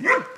Yeah.